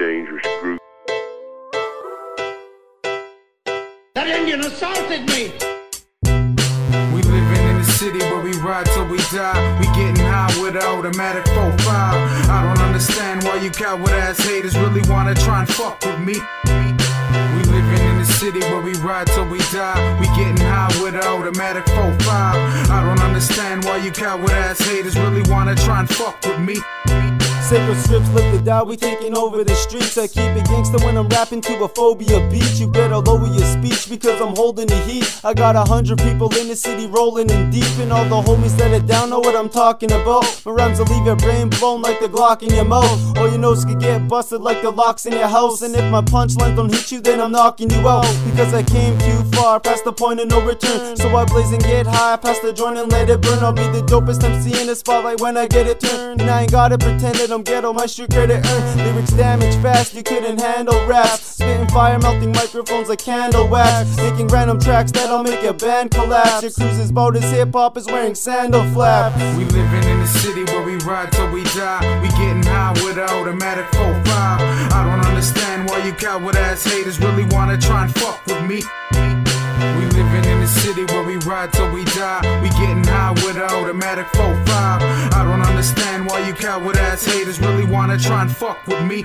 is a dangerous group. That Indian assaulted me! We living in the city where we ride till we die. We getting high with an automatic 4-5. I don't understand why you coward ass haters really wanna try and fuck with me. We living in the city where we ride till we die. We getting high with an automatic 4-5. I don't understand why you coward ass haters really wanna try and fuck with me. Scripts live to die, we taking over the streets. I keep it gangster when I'm rapping to a phobia beat. You better lower your speech because I'm holding the heat. I got a hundred people in the city rolling in deep, and all the homies that are down know what I'm talking about. My rhymes will leave your brain blown like the Glock in your mouth. Or your nose could get busted like the locks in your house. And if my punchlines don't hit you, then I'm knocking you out. Because I came too far past the point of no return. So I blaze and get high past the joint and let it burn. I'll be the dopest MC in the spotlight when I get it turned. And I ain't gotta pretend that I'm ghetto, my street credit earned. Eh? Lyrics damage fast, you couldn't handle raps. Spitting fire, melting microphones like candle wax. Making random tracks that'll make your band collapse. Your cruise's boat is hip hop is wearing sandal flaps. We living in the city where we ride till we die. We getting high with an automatic 4-5. I don't understand why you coward ass haters really wanna try and fuck with me. We living in the city where we ride till we die. We getting high with an automatic 4-5. Understand why you coward ass haters really wanna try and fuck with me.